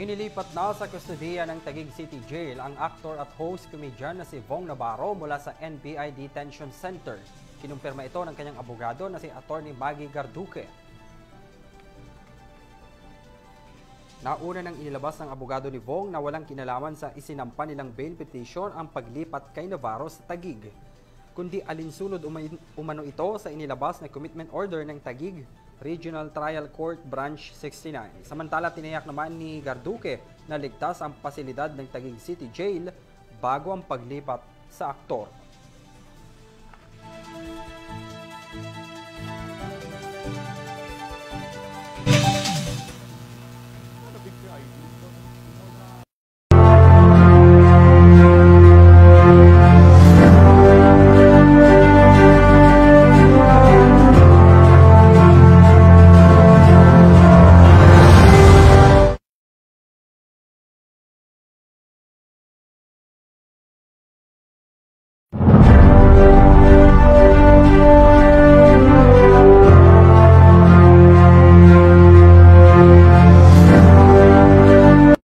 Inilipat na sa kustudiya ng Taguig City Jail ang actor at host comedian na si Vong Navarro mula sa NBI Detention Center. Kinumpirma ito ng kanyang abogado na si Attorney Maggie Garduque. Nauna nang inilabas ng abogado ni Vong na walang kinalaman sa isinampa nilang bail petition ang paglipat kay Navarro sa Tagig. Kundi alinsunod umano ito sa inilabas na commitment order ng Tagig Regional Trial Court Branch 69. Samantala, tinayak naman ni Garduque na ligtas ang pasilidad ng Taguig City Jail bago ang paglipat sa aktor.